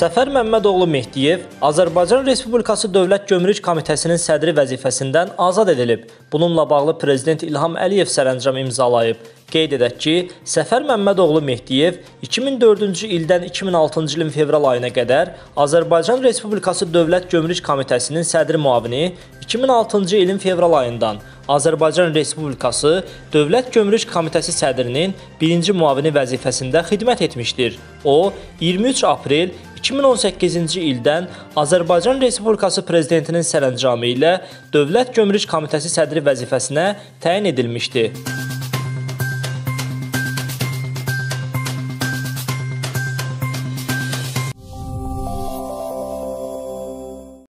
Səfər Məmmədoğlu Mehdiyev Azərbaycan Respublikası Dövlət Gömrük Komitəsinin sədri vəzifəsindən azad edilib. Bununla bağlı Prezident İlham Əliyev sərəncam imzalayıb. Qeyd edək ki, Səfər Məmmədoğlu Mehdiyev 2004-cü ildən 2006-cı ilin fevral ayına qədər Azərbaycan Respublikası Dövlət Gömrük Komitəsinin sədri müavini, 2006-cı ilin fevral ayından Azərbaycan Respublikası Dövlət Gömrük Komitəsi sədrinin birinci müavini vəzifəsində xidmət etmişdir. O, 23 aprel 2018-ci ildən Azərbaycan Respublikası prezidentinin sərəncamı ilə Dövlət Gömrük Komitəsi sədri vəzifəsinə təyin edilmişdi.